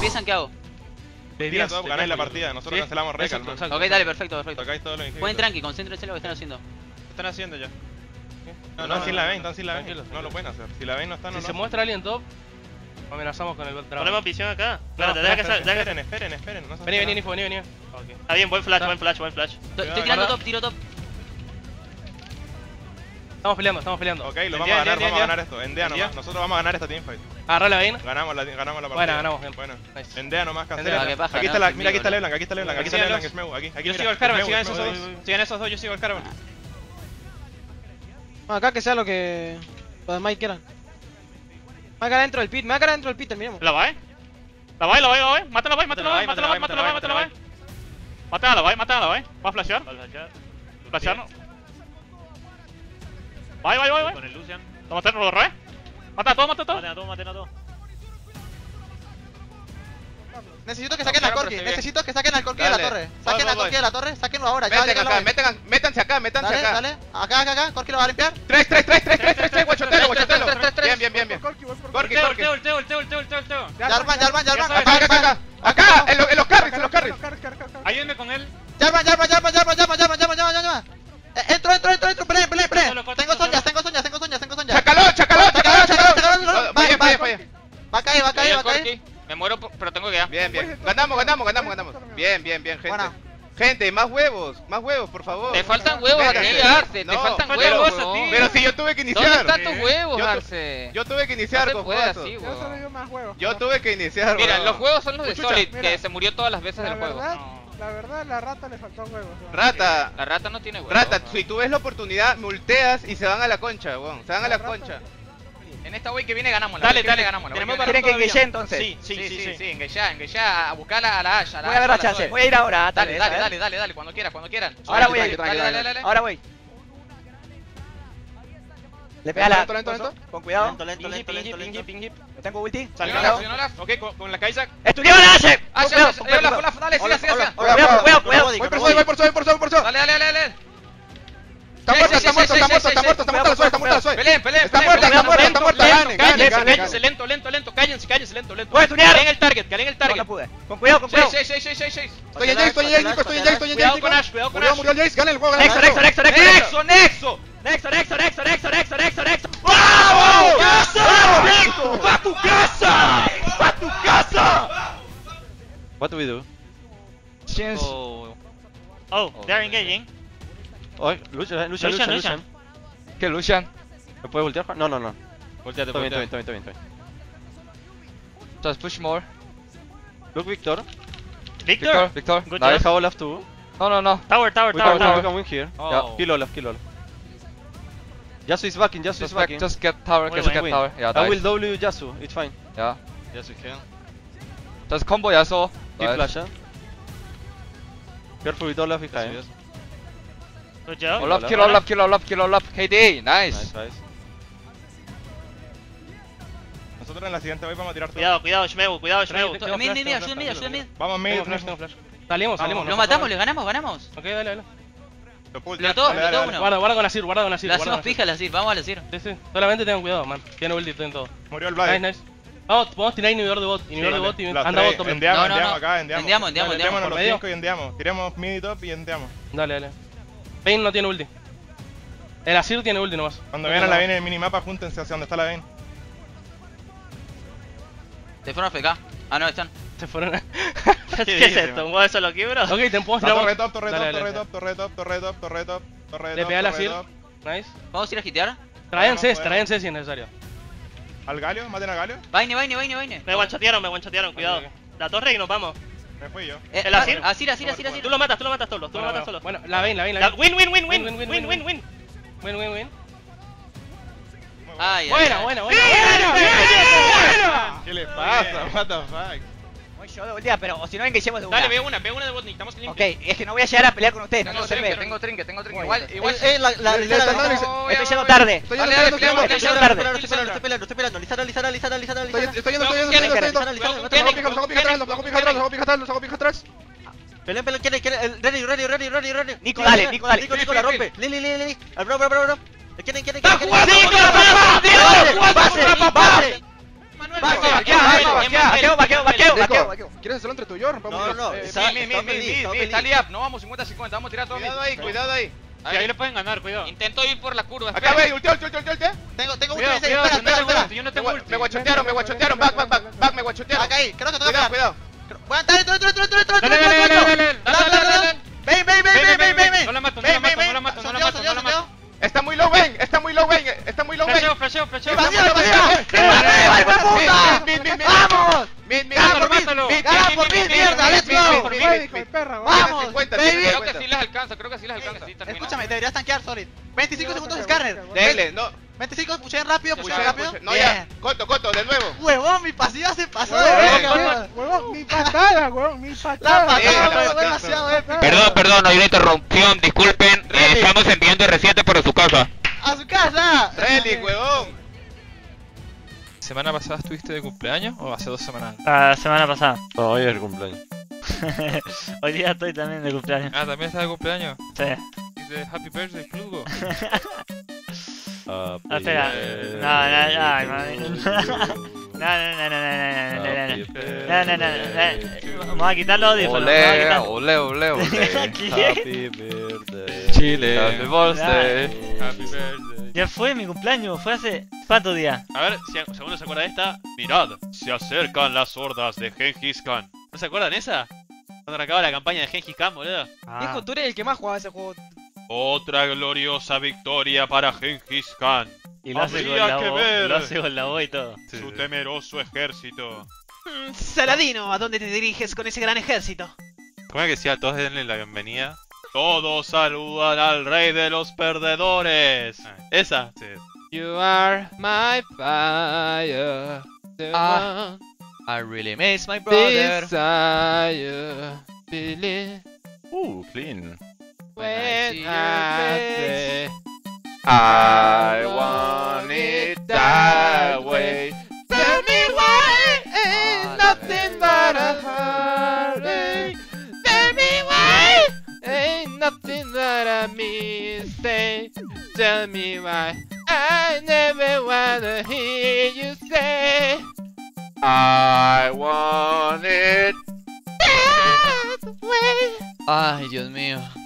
empiezan, ¿qué hago? Tira todo, ganáis la partida. Nosotros Sí, cancelamos Recal, exacto, man. exacto. Ok, dale, perfecto, perfecto. Tocáis todo lo Pueden tranqui, concéntrense en lo que están haciendo. ¿Qué están haciendo ya? No, no, sin la ven, están sin la ven. No lo pueden hacer. Si la ven no están, no Si se muestra alguien top, amenazamos con el Dragon. Ponemos visión acá. No, Espérate, deja que esperen, salga. esperen, esperen, esperen. No se Vení, vení. Nifo, vení, vení. Está bien, buen flash, buen flash, buen flash. Estoy Cuidado, estoy tirando top, tiro top. Estamos peleando, estamos peleando. Ok, lo vamos a ganar, vamos a ganar esto. Endea nomás. Nosotros vamos a ganar esta teamfight. Agarra la Vayne. Ganamos la, ganamos la partida. Bueno, ganamos, bien. Bueno. Endea nomás, paja, Aquí ¿no? está la, mira, aquí está. Leblanc, aquí está Leblanc, aquí Aquí está Leblanc, los- es Meu, aquí. aquí Yo sigo el caravan, sigan esos es dos. Sigan esos dos, yo sigo el caravan. Acá que sea lo que los demás quieran. Me va a quedar dentro del pit, me va a quedar dentro del pit, terminemos. ¿La va, eh? ¿La va, la va, la va? Mátala, va, mátala, va, mátala, va, mátala, va, mátala, va. Mátala, la va, mátala, va. ¿Va a flashear? ¿Flashear no? Voy, voy, voy, voy. Con el Lucian. Toma terno, lo. Mata a todo, mata a todo. Maten a todo, maten a todo. Necesito que saquen al Corki, necesito que saquen al Corki de la torre. Saquen al Corki de la torre, sáquenlo ahora. Métanse acá, métanse, acá, métanse dale, acá. Dale, acá, acá, acá, Corki lo va a limpiar. 3, 3, 3, 3, 3, 3, 3, guachotelo, guachotelo. Bien, bien, bien. Corki, Corki. Ya arman, ya arman. Acá, en los carries, en los carries. Ayúdenme con él. Ya arman, ya ya arman, ya arman, ya. Entro, entro, entro, entro, play, play. Pero tengo que. Bien, bien. Ganamos, ganamos, ganamos, ganamos. Bien, bien, bien, gente. Gente, más huevos, más huevos, por favor. Te faltan huevos a ti. Arce. Te No, faltan faltan huevos, huevos a ti. Pero si yo tuve que ¿Dónde iniciar. están tus huevos, Yo tu- Arce? Yo tuve que No iniciar, se con puede así, Yo más huevos. Yo tuve que iniciar, Mira, los juegos son los de Solid, mira. que se murió todas las veces La del juego. verdad, No. la verdad, la rata le faltó huevos. Rata, La rata no tiene huevos. rata, ¿no? si tú ves la oportunidad, multeas y se van a la concha, weón. Se van a la La rata- concha. En esta wey que viene ganamos. la Dale, dale. ganamos. Tenemos que viene ¿Quieren que ganamos. engage entonces? Sí, sí, Sí, sí, sí, a buscar a la Asha. Voy a ver la chance. Voy a ir ahora, Dale, dale, a dale, dale, dale, cuando quieras, cuando quieran. Ahora voy a Dale, ir. dale, dale, dale. Ahora voy. Le pega la. Lento, lento, lento. Con cuidado. Lento, lento, Ping lento, lento, ping lento. hip, ping hip. No tengo ulti. Salió. Olaf. Ok, con, con la Kai'Sa. ¡Estudió la Ashe! Ya, Olaf, cuidado. Olaf, dale, siga, siga, siga. Cuidado, cuidado, Voy por eso, voy por eso, voy por voy por dale, dale, dale. Está muerto, está muerto, está muerto, está sí. muerto, está muerto la suerte, está la. Peleen, peleen, Está muerta, está muerta, está Lento, muerta. cállense, lento, lento, lento. Cállense, cállense, lento, lento. Calen el target, calen el target. no pude. Con cuidado, con cuidado. sí, sí, sí, sí, sí. Estoy en Jace, estoy en Jace, Nico, estoy en Jace, estoy en Jace. Cuidado con. Ash, cuidado con Ash. murió Jace, gana el juego, gana el Nexo, juego. Nexo, Nexo, Nexo. Nexo, Nexo. Nexo, Nexo, Nexo, Nexo, Nexo, Nexo, Nexo. ¡Bravo! ¡Casa! ¡Va a tu casa! ¡Va a tu casa! What do we do? Oh. Oh, they're engaging. Oh, Lucian, Lucian, Lucian, Lucian, Lucian. ¿Qué, Lucian? ¿Me puedes voltear, Juan? No, no, no. Volteate, está volteate. bien, está bien, está bien, está bien. Just push more. Look, Victor. Victor. Victor. Good Nice, job. how Olaf too. No, no, no. Tower, tower, We tower, can, we tower. can win here. Oh. Yeah, kill Olaf, kill Olaf. Yasuo is backing, Yasuo is backing. just get tower, just get win. tower. Yeah, I will nice. W Yasuo, it's fine. Yeah. Yes, we can. Just combo Yasuo. Keep Nice. flash, huh? Careful with Olaf behind. Yes, Good job. Olaf, kill Olaf, kill Olaf, kill Olaf. KD, nice. Nice, nice. Nosotros en la siguiente wave vamos a tirar todo. Cuidado, cuidado, Shmeu, cuidado, Shmeu. Mid, mid, mid, flash, ayúdenme. Vamos mid, flash, tengo flash. Salimos, salimos. Lo nos matamos, le ganamos, ganamos. Ok, dale, dale. Lo pull, Lo todo, lo todo uno. Guarda, guarda con Asir, guarda con. La guarda hacemos con Asir. fija, la Sir, vamos a decir. Sí, sí. Solamente tengan cuidado, man. Tiene ulti, tienen todo. Murió el Nice, Vlad. nice. Vamos, podemos tirar inhibidor de bot. Inhibidor de bot y anda bot top. Endeamos, endeamos acá, endeamos. Endeamos, endeamos, los Por medio. cinco y endeamos. Tiremos mid y top y endeamos. Dale, dale. Pain no tiene ulti. El Asir tiene ulti nomás. Cuando vean a la Vayne en el minimapa, júntense hacia donde está la Vayne. Se fueron a FK. Ah, no, están. Se fueron a... ¿Qué es esto? ¿Un huevo solo aquí, bro? Ok, te podemos tirar torre top, torre top, torre top, torre top, torre top, torre top, torre Le pegué al top. Nice. Vamos a ir a hitear. Traen Podemos, CES, podemos. traen CES si es necesario. ¿Al Galio? ¿Maten a Galio? Vaine, vaine, vaine, vaine. Me guanchatearon, me guanchatearon, cuidado. La torre y nos vamos. Me fui yo. Eh, ¿El Asir? Asir, Asir, Asir, Asir. Tú lo matas, tú lo matas solo, tú lo Bueno, matas bueno. solo. Bueno, la ven, la ven, la ven. Win, win, win, win, Win, win, win, win, win, win. Win, win, win. Ay, ay, Buena, buena, buena. Buena. ¿Qué le pasa? What the fuck? Show de pero o si no engagemos de una. Dale, ve una, ve una de bot, necesitamos que Ok, es que no voy a llegar a pelear con ustedes, no Tengo trinque, tengo trinque, tengo trinque. Igual, igual. Eh, eh, la, Estoy voy, tarde. Estoy yendo, estoy yendo, estoy Estoy yendo. tarde. Estoy peleando, estoy peleando, estoy peleando. Lisara. con Estoy yendo, estoy yendo, estoy yendo. pija- los hago pija atrás, los hago pija atrás. Peleen, peleen, quiere, quiere. el- Ready, ready, ready, ready, ready. Nico, dale, Nico, dale. Nico, Nico, la rompe. Lili, Lili, Lili. Al bro, bro, bro. Vaqueo, vaqueo, vaqueo, vaqueo, vaqueo. Vaqueo, vaqueo. ¿Quieres hacerlo entre tú y yo? Rompamos No, no, no. Está- liap, no vamos 50-50, vamos a tirar todo. Cuidado ahí, cuidado ahí. Sí, ahí le pueden ganar, cuidado. Intento ir por la curva. Acá, wey, ulteo, ulteo, ulteo, ulteo. Tengo, tengo Cuidado, cuidado, espera, yo no espera, tengo espera. ulti, yo no Me tengo ulti. me guachotearon, me guachotearon. Back, back, back. Back, me guachotearon. Acá ahí, creo que te toca Cuidado, Voy a entrar dentro, dentro, dentro, dentro, dentro, dentro. No la mato, no la mato, no la mato, no la mato, no la mato. Está muy low, ven, está muy low, ven, está ¡Vamos! Por mí! ¡Gana por mí, mierda! ¡Let's ¡Vamos! Creo que sí les alcanza, creo que sí les alcanza. Escúchame, deberías tanquear, Solid. 25 segundos de Dele, no. 25, puchen rápido, puchen rápido. No, ya. Coto, coto, de nuevo. Huevón, mi mi patada, huevón, mi La patada. la fue demasiado épica. Perdón, perdón, hay una interrupción, disculpen. eh, estamos enviando R7 para su casa. ¡A su casa! Relic, huevón. ¿Semana pasada estuviste de cumpleaños o hace dos semanas? La semana pasada. No, hoy es el cumpleaños. Hoy día estoy también de cumpleaños. Ah, ¿también estás de cumpleaños? Sí. Dice Happy Birthday, Plugo. Happy No, espera. No, no, ay, mami. No, no, no, no, no, no, no, no, no, Happy no, no, no, no, no. Vamos a quitar los audífonos. Ole, ole, ole, ole. Happy birthday. Chile. Happy birthday. Happy birthday. Ya fue mi cumpleaños, fue hace cuatro días. A ver, si segundo se acuerda de esta. Mirad, se acercan las hordas de Gengis Khan. ¿No se acuerdan de esa? Cuando acaba la campaña de Gengis Khan, boludo. Ah. Viejo, tú eres el que más jugaba ese juego. Otra gloriosa victoria para Gengis Khan. Y lo hace con la que voz, ver. lo hace con la voz y todo. Su temeroso ejército. Saladino, ¿a dónde te diriges con ese gran ejército? ¿Cómo es que decía? Todos denle la bienvenida. Todos saludan al rey de los perdedores. Esa. Sí. You are my fire. The Ah. one I really miss my brother. desire. Believe Uh, clean. when I your say I want it that way. Me why I never wanna hear you say I want it that way. Ay, Dios mío.